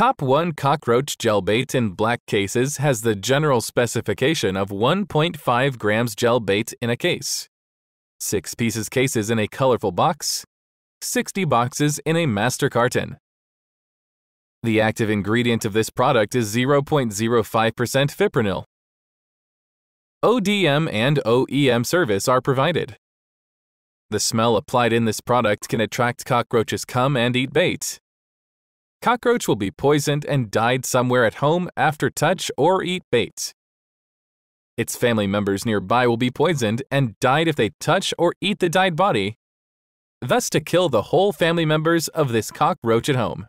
TOPONE cockroach gel bait in black cases has the general specification of 1.5 grams gel bait in a case, 6 pieces cases in a colorful box, 60 boxes in a master carton. The active ingredient of this product is 0.05% fipronil. ODM and OEM service are provided. The smell applied in this product can attract cockroaches come and eat bait. Cockroach will be poisoned and died somewhere at home after touch or eat bait. Its family members nearby will be poisoned and died if they touch or eat the died body, thus to kill the whole family members of this cockroach at home.